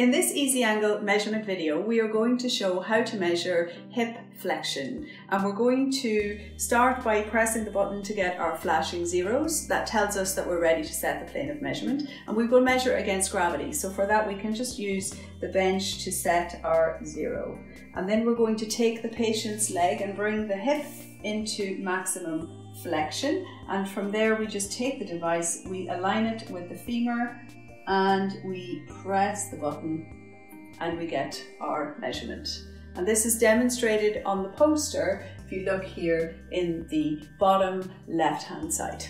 In this EasyAngle measurement video, we are going to show how to measure hip flexion. And we're going to start by pressing the button to get our flashing zeros. That tells us that we're ready to set the plane of measurement. And we will measure against gravity. So for that, we can just use the bench to set our zero. And then we're going to take the patient's leg and bring the hip into maximum flexion. And from there, we just take the device, we align it with the femur and we press the button and we get our measurement. And this is demonstrated on the poster if you look here in the bottom left hand side.